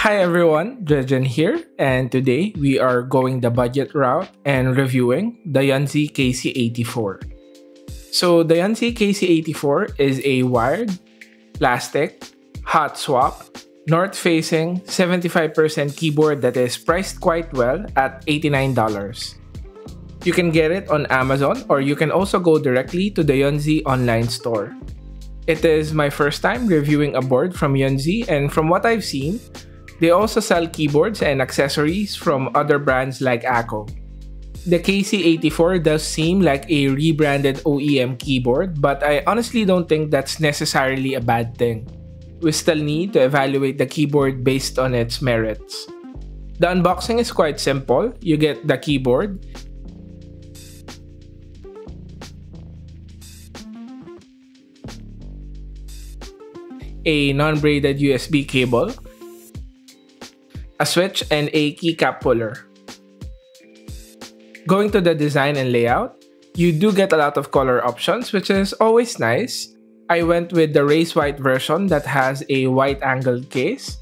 Hi everyone, Dredgen here, and today we are going the budget route and reviewing the Yunzii KC84. So the Yunzii KC84 is a wired, plastic, hot swap, north-facing 75% keyboard that is priced quite well at $89. You can get it on Amazon or you can also go directly to the Yunzii online store. It is my first time reviewing a board from Yunzii and from what I've seen, they also sell keyboards and accessories from other brands like Akko. The KC84 does seem like a rebranded OEM keyboard, but I honestly don't think that's necessarily a bad thing. We still need to evaluate the keyboard based on its merits. The unboxing is quite simple. You get the keyboard, a non-braided USB cable, a switch, and a keycap puller. Going to the design and layout, you do get a lot of color options, which is always nice. I went with the race white version that has a white angled case.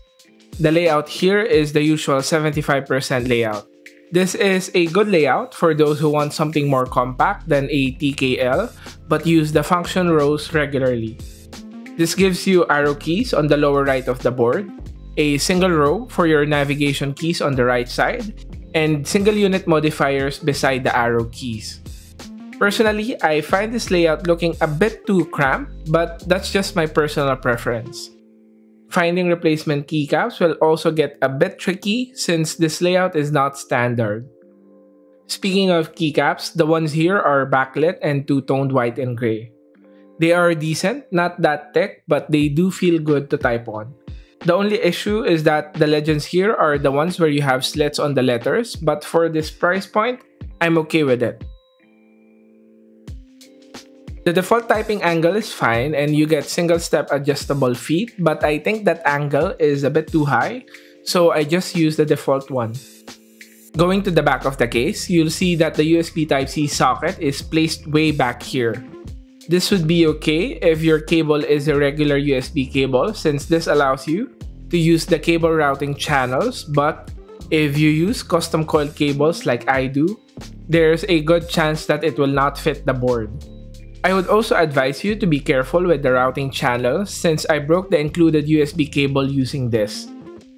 The layout here is the usual 75% layout. This is a good layout for those who want something more compact than a TKL, but use the function rows regularly. This gives you arrow keys on the lower right of the board, a single row for your navigation keys on the right side, and single unit modifiers beside the arrow keys. Personally, I find this layout looking a bit too cramped, but that's just my personal preference. Finding replacement keycaps will also get a bit tricky since this layout is not standard. Speaking of keycaps, the ones here are backlit and two-toned white and gray. They are decent, not that thick, but they do feel good to type on. The only issue is that the legends here are the ones where you have slits on the letters, but for this price point, I'm okay with it. The default typing angle is fine and you get single step adjustable feet, but I think that angle is a bit too high, so I just use the default one. Going to the back of the case, you'll see that the USB Type-C socket is placed way back here. This would be okay if your cable is a regular USB cable since this allows you to use the cable routing channels but if you use custom coiled cables like I do, there's a good chance that it will not fit the board. I would also advise you to be careful with the routing channels since I broke the included USB cable using this.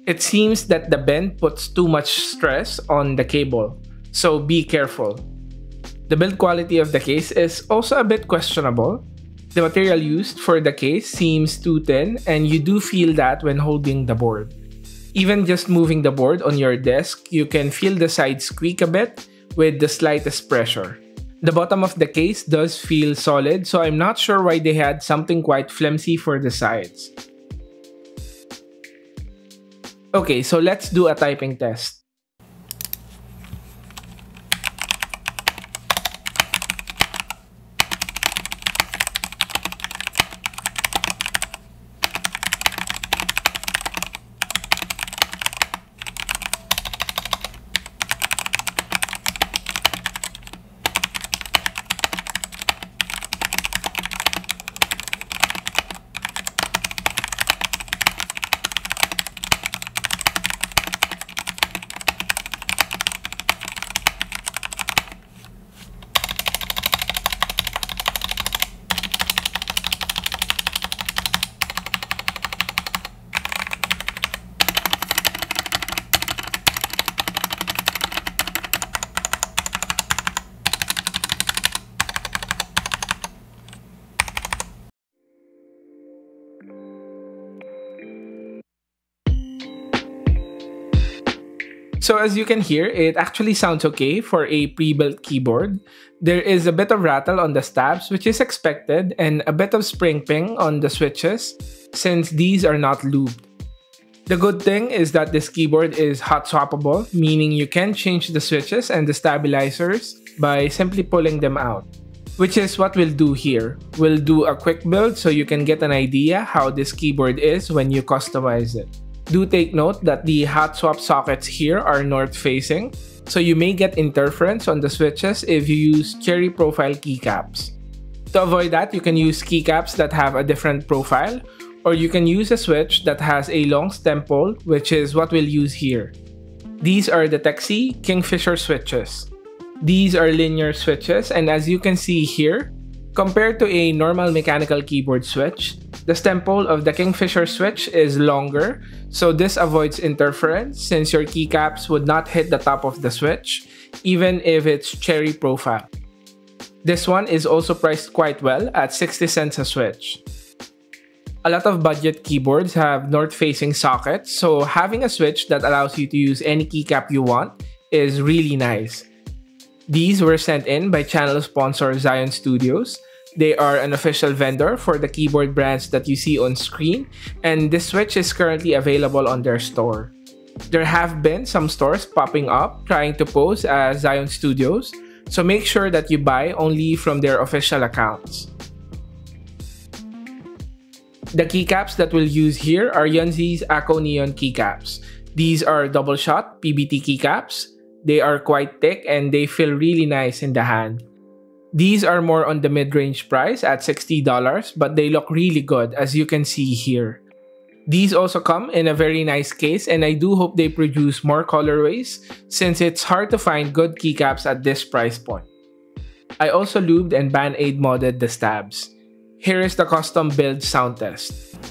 It seems that the bend puts too much stress on the cable, so be careful. The build quality of the case is also a bit questionable. The material used for the case seems too thin and you do feel that when holding the board. Even just moving the board on your desk, you can feel the sides squeak a bit with the slightest pressure. The bottom of the case does feel solid, so I'm not sure why they had something quite flimsy for the sides. Okay, so let's do a typing test. So as you can hear, it actually sounds okay for a pre-built keyboard. There is a bit of rattle on the stabs, which is expected, and a bit of spring ping on the switches, since these are not lubed. The good thing is that this keyboard is hot swappable, meaning you can change the switches and the stabilizers by simply pulling them out. Which is what we'll do here. We'll do a quick build so you can get an idea how this keyboard is when you customize it. Do take note that the hot swap sockets here are north facing, so you may get interference on the switches if you use cherry profile keycaps. To avoid that, you can use keycaps that have a different profile or you can use a switch that has a long stem pole, which is what we'll use here. These are the Tecsee Kingfisher switches. These are linear switches and as you can see here, compared to a normal mechanical keyboard switch, the stem pole of the Kingfisher switch is longer, so this avoids interference since your keycaps would not hit the top of the switch, even if it's cherry profile. This one is also priced quite well at 60 cents a switch. A lot of budget keyboards have north-facing sockets, so having a switch that allows you to use any keycap you want is really nice. These were sent in by channel sponsor Zion Studios, they are an official vendor for the keyboard brands that you see on screen, and this switch is currently available on their store. There have been some stores popping up trying to pose as Zion Studios, so make sure that you buy only from their official accounts. The keycaps that we'll use here are Yunzii's Akko Neon keycaps. These are double shot PBT keycaps. They are quite thick and they feel really nice in the hand. These are more on the mid-range price at $60, but they look really good as you can see here. These also come in a very nice case and I do hope they produce more colorways since it's hard to find good keycaps at this price point. I also lubed and band-aid modded the stabs. Here is the custom build sound test.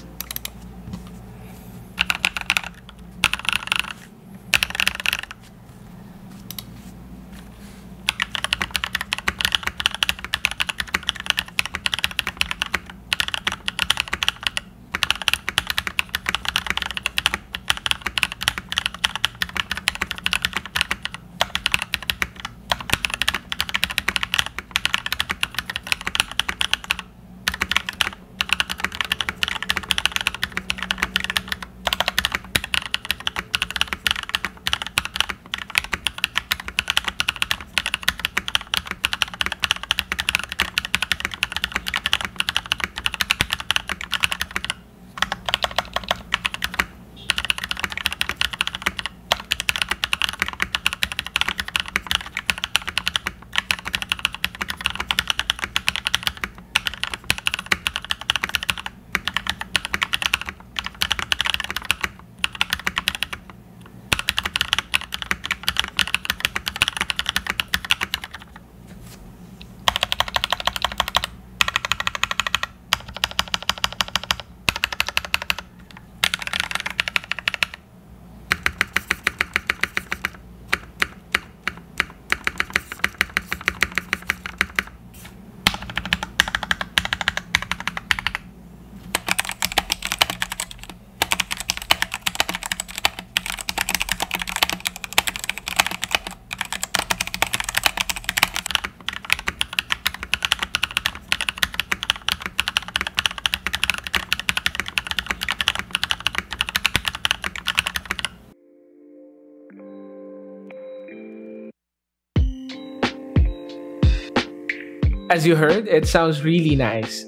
As you heard, it sounds really nice.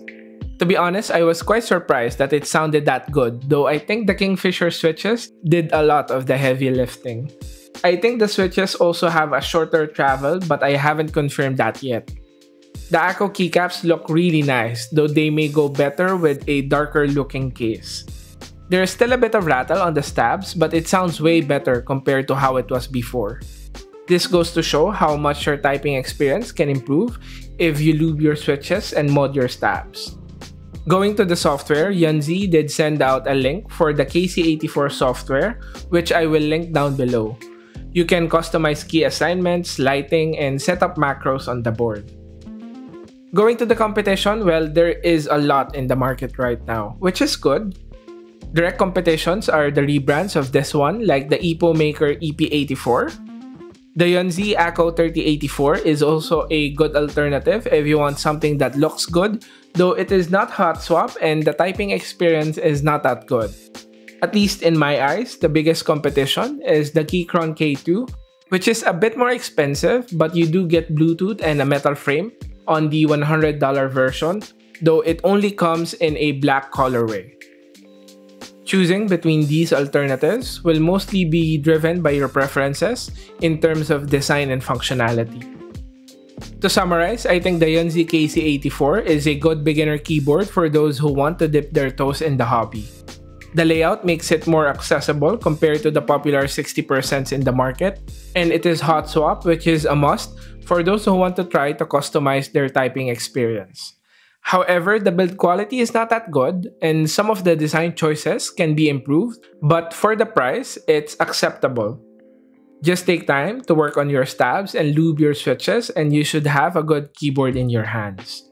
To be honest, I was quite surprised that it sounded that good, though I think the Kingfisher switches did a lot of the heavy lifting. I think the switches also have a shorter travel, but I haven't confirmed that yet. The Akko keycaps look really nice, though they may go better with a darker looking case. There is still a bit of rattle on the stabs, but it sounds way better compared to how it was before. This goes to show how much your typing experience can improve if you lube your switches and mod your stabs. Going to the software, Yunzii did send out a link for the KC84 software, which I will link down below. You can customize key assignments, lighting, and set up macros on the board. Going to the competition, well, there is a lot in the market right now, which is good. Direct competitions are the rebrands of this one, like the Epomaker EP84, the Yunzii Akko 3084 is also a good alternative if you want something that looks good, though it is not hot swap and the typing experience is not that good. At least in my eyes, the biggest competition is the Keychron K2, which is a bit more expensive but you do get Bluetooth and a metal frame on the $100 version, though it only comes in a black colorway. Choosing between these alternatives will mostly be driven by your preferences in terms of design and functionality. To summarize, I think the Yunzii KC84 is a good beginner keyboard for those who want to dip their toes in the hobby. The layout makes it more accessible compared to the popular 60% in the market, and it is hot swap which is a must for those who want to try to customize their typing experience. However, the build quality is not that good, and some of the design choices can be improved, but for the price, it's acceptable. Just take time to work on your stabs and lube your switches, and you should have a good keyboard in your hands.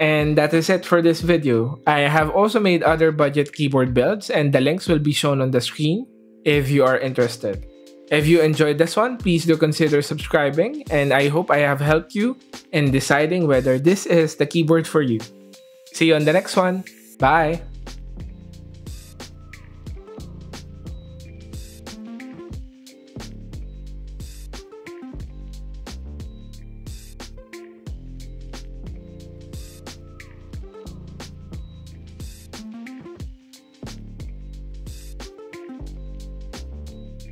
And that is it for this video. I have also made other budget keyboard builds, and the links will be shown on the screen if you are interested. If you enjoyed this one, please do consider subscribing, and I hope I have helped you in deciding whether this is the keyboard for you. See you on the next one. Bye!